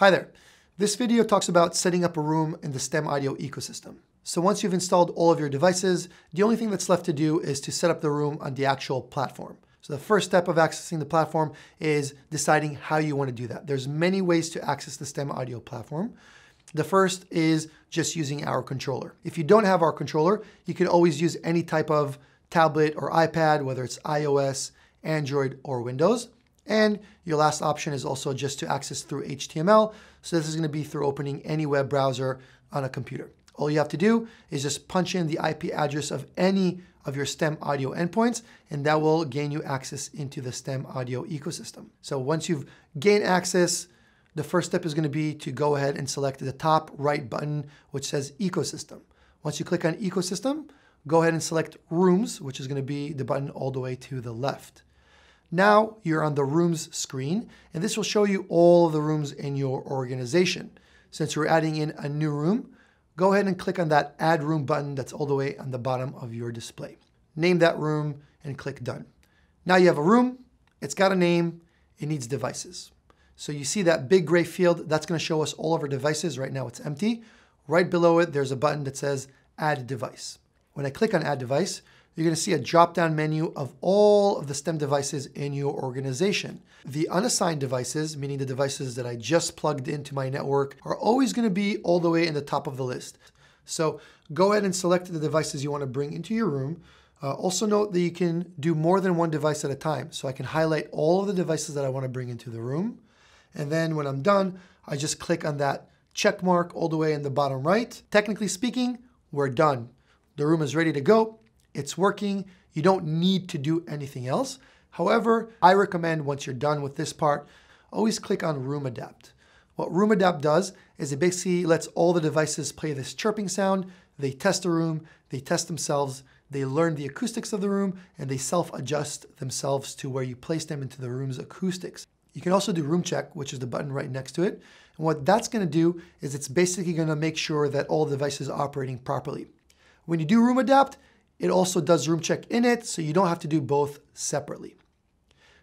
Hi there. This video talks about setting up a room in the STEM Audio ecosystem. So once you've installed all of your devices, the only thing that's left to do is to set up the room on the actual platform. So the first step of accessing the platform is deciding how you want to do that. There's many ways to access the STEM Audio platform. The first is just using our controller. If you don't have our controller, you can always use any type of tablet or iPad, whether it's iOS, Android, or Windows. And your last option is also just to access through HTML. So this is gonna be through opening any web browser on a computer. All you have to do is just punch in the IP address of any of your STEM audio endpoints, and that will gain you access into the STEM audio ecosystem. So once you've gained access, the first step is gonna be to go ahead and select the top right button, which says ecosystem. Once you click on ecosystem, go ahead and select rooms, which is gonna be the button all the way to the left. Now you're on the rooms screen, and this will show you all of the rooms in your organization. Since we're adding in a new room, go ahead and click on that add room button that's all the way on the bottom of your display. Name that room and click done. Now you have a room, it's got a name, it needs devices. So you see that big gray field, that's gonna show us all of our devices. Right now it's empty. Right below it, there's a button that says add device. When I click on add device, you're gonna see a drop-down menu of all of the STEM devices in your organization. The unassigned devices, meaning the devices that I just plugged into my network, are always gonna be all the way in the top of the list. So go ahead and select the devices you wanna bring into your room. Uh, also note that you can do more than one device at a time. So I can highlight all of the devices that I wanna bring into the room. And then when I'm done, I just click on that check mark all the way in the bottom right. Technically speaking, we're done. The room is ready to go. It's working. You don't need to do anything else. However, I recommend once you're done with this part, always click on Room Adapt. What Room Adapt does is it basically lets all the devices play this chirping sound. They test the room, they test themselves, they learn the acoustics of the room, and they self-adjust themselves to where you place them into the room's acoustics. You can also do room check, which is the button right next to it. And what that's gonna do is it's basically gonna make sure that all the devices are operating properly. When you do room adapt, it also does room check in it, so you don't have to do both separately.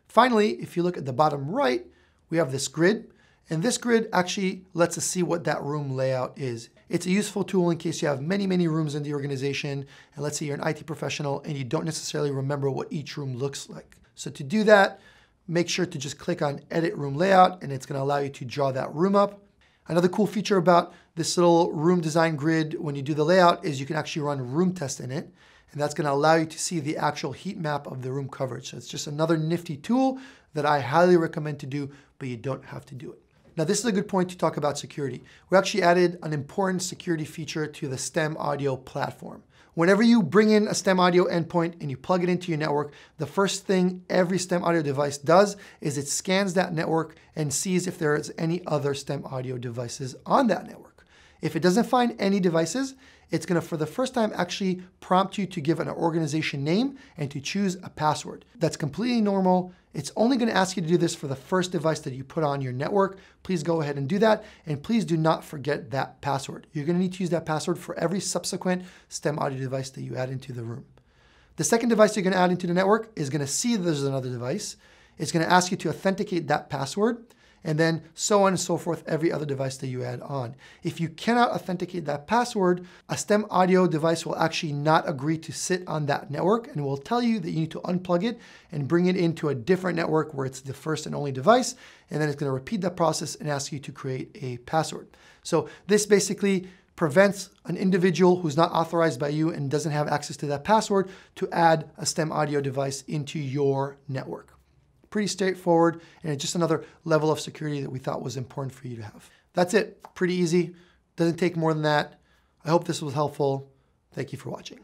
Finally, if you look at the bottom right, we have this grid, and this grid actually lets us see what that room layout is. It's a useful tool in case you have many, many rooms in the organization, and let's say you're an IT professional and you don't necessarily remember what each room looks like. So to do that, make sure to just click on Edit Room Layout, and it's gonna allow you to draw that room up. Another cool feature about this little room design grid when you do the layout is you can actually run room test in it and that's gonna allow you to see the actual heat map of the room coverage. So it's just another nifty tool that I highly recommend to do, but you don't have to do it. Now this is a good point to talk about security. We actually added an important security feature to the STEM audio platform. Whenever you bring in a STEM audio endpoint and you plug it into your network, the first thing every STEM audio device does is it scans that network and sees if there is any other STEM audio devices on that network. If it doesn't find any devices, it's gonna, for the first time, actually prompt you to give an organization name and to choose a password. That's completely normal. It's only gonna ask you to do this for the first device that you put on your network. Please go ahead and do that. And please do not forget that password. You're gonna need to use that password for every subsequent STEM audio device that you add into the room. The second device you're gonna add into the network is gonna see there's another device. It's gonna ask you to authenticate that password and then so on and so forth, every other device that you add on. If you cannot authenticate that password, a STEM audio device will actually not agree to sit on that network and will tell you that you need to unplug it and bring it into a different network where it's the first and only device, and then it's gonna repeat that process and ask you to create a password. So this basically prevents an individual who's not authorized by you and doesn't have access to that password to add a STEM audio device into your network. Pretty straightforward and just another level of security that we thought was important for you to have. That's it, pretty easy. Doesn't take more than that. I hope this was helpful. Thank you for watching.